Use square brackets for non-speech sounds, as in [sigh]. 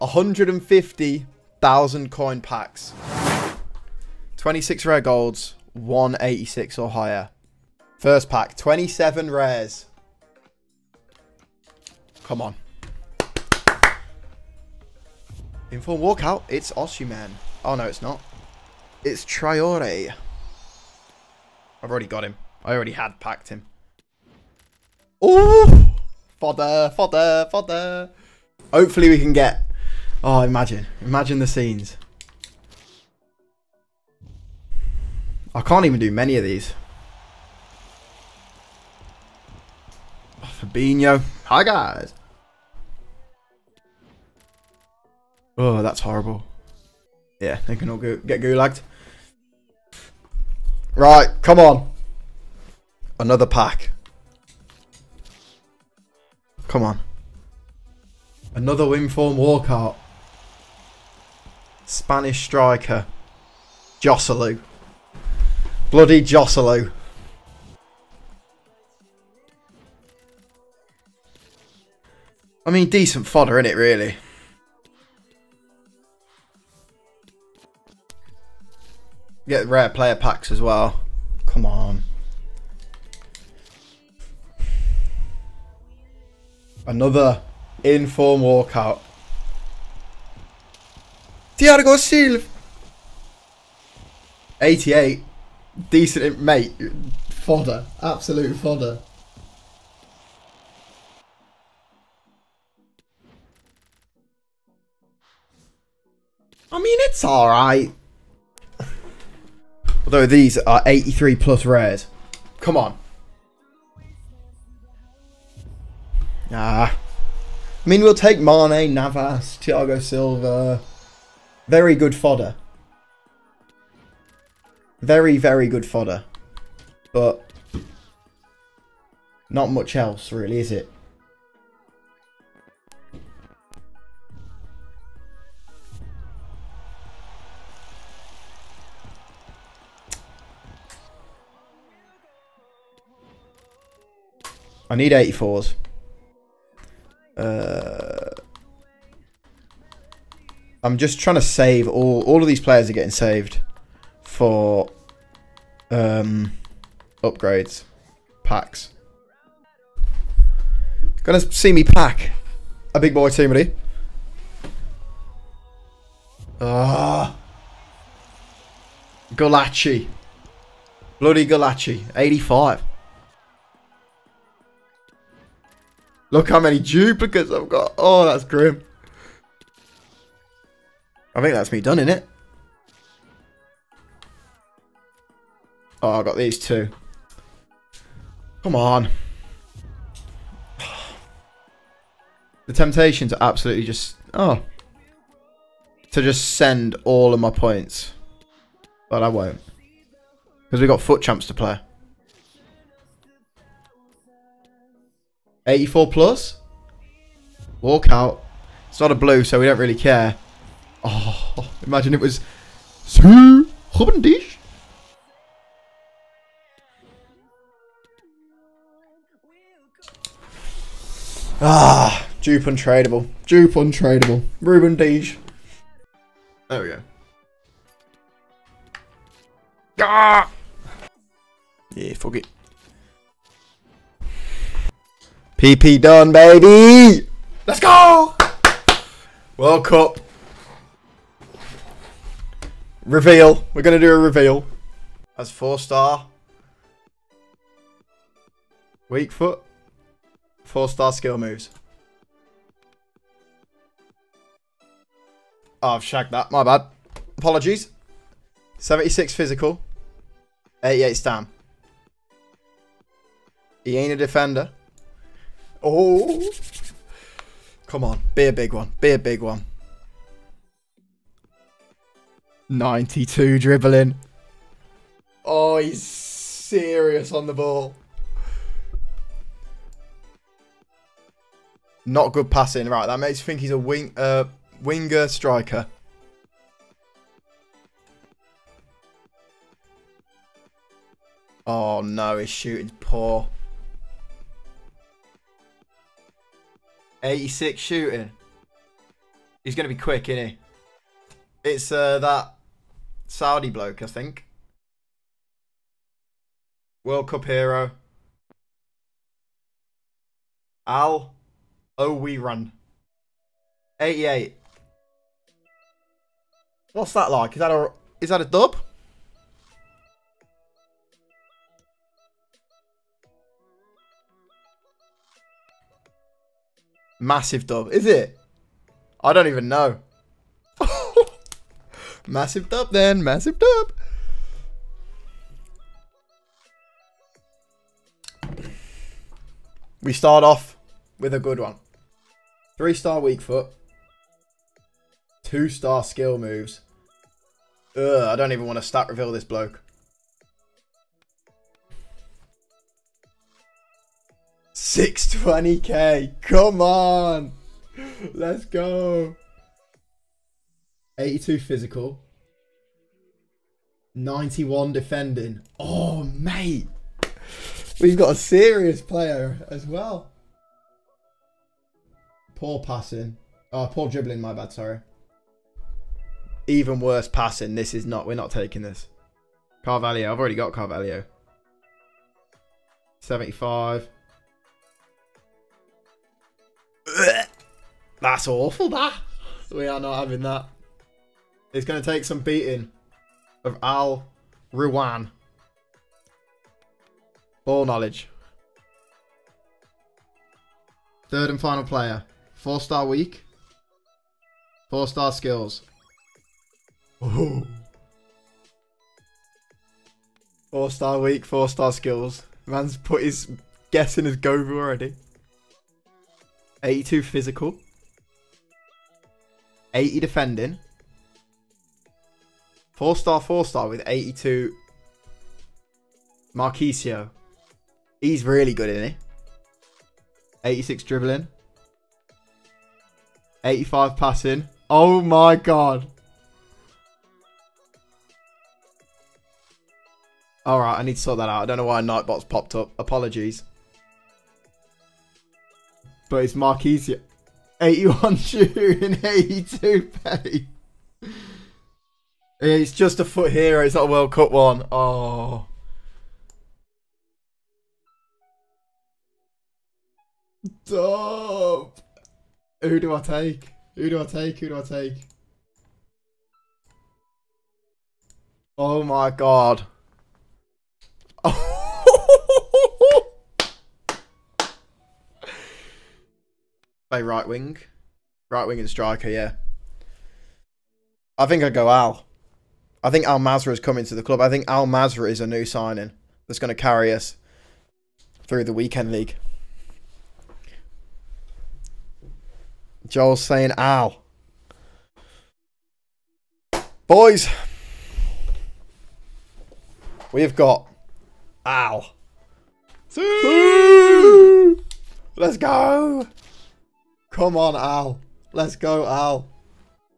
150,000 coin packs. 26 rare golds, 186 or higher. First pack, 27 rares. Come on. Inform walkout, it's Osimhen. Oh no, it's not. It's Traoré. I've already got him. I already had packed him. Oh! Fodder, fodder, fodder. Hopefully we can get... Oh, imagine. Imagine the scenes. I can't even do many of these. Oh, Fabinho. Hi, guys. Oh, that's horrible. Yeah, they can all go get gulagged. Right, come on. Another pack. Come on. Another inform walkout. Spanish striker. Joselu. Bloody Joselu. I mean, decent fodder, in it, really? Get rare player packs as well. Come on. Another inform walkout. Thiago Silva. 88. Decent, mate. Fodder. Absolute fodder. I mean, it's alright. Although these are 83 plus rares. Come on. Ah. I mean, we'll take Mane, Navas, Thiago Silva. Very good fodder. Very, very good fodder. But not much else, really, is it? I need 84s. Uh, I'm just trying to save all all of these players are getting saved for um, upgrades packs. Gonna see me pack a big boy team ready. Ah, Gulácsi, bloody Gulácsi, 85. Look how many duplicates I've got. Oh, that's grim. I think that's me done, in it. Oh, I got these two. Come on. The temptation to absolutely just... Oh. To just send all of my points. But I won't. Because we've got FUT Champs to play. 84 plus. Walk out. It's not a blue, so we don't really care. Oh, imagine it was Sue Rubendish. Ah, dupe untradeable. Dupe untradeable. Ruben Deej. There we go. Ah! Yeah, fuck it. PP done, baby! Let's go! World Cup. Reveal. We're going to do a reveal. As four star. Weak foot. Four star skill moves. Oh, I've shagged that. My bad. Apologies. 76 physical. 88 stam. He ain't a defender. Oh. Come on. Be a big one. Be a big one. 92 dribbling. Oh, he's serious on the ball. Not good passing. Right, that makes you think he's a wing, uh, winger striker. Oh no, his shooting's poor. 86 shooting. He's going to be quick, isn't he? It's uh, that Saudi bloke, I think. World Cup hero. Al Oh we run. 88. What's that like? Is that a is that a dub? Massive dub. Is it? I don't even know. Massive dub then. Massive dub. We start off with a good one. Three star weak foot. Two star skill moves. Ugh, I don't even want to stat reveal this bloke. Six twenty k. Come on, let's go. Eighty two physical. Ninety one defending. Oh mate, we've got a serious player as well. Poor passing. Oh, poor dribbling. My bad. Sorry even worse passing. This is not. We're not taking this. Carvalho. I've already got Carvalho. 75. That's awful, that. We are not having that. It's going to take some beating of Al Ruwan. Ball knowledge. Third and final player. Four star week. Four star skills. [laughs] Oh. Four star week, four star skills. Man's put his guess in his Govu already. 82 physical. 80 defending. Four star, four star with 82 Marchisio. He's really good, isn't he? 86 dribbling. 85 passing. Oh my god. Alright, I need to sort that out. I don't know why a Nightbot's popped up. Apologies. But it's Marchisio. 81 [laughs] shooting, 82 pay. It's just a FUT hero. It's not a World Cup one. Oh. Stop. Who do I take? Who do I take? Who do I take? Oh my god. [laughs] Play right wing. Right wing and striker, yeah. I think I'd go Al. I think Al Mazra is coming to the club. I think Al Mazra is a new signing that's going to carry us through the weekend league. Joel's saying Al. Boys, we've got Al. Let's go. Come on, Al. Let's go, Al.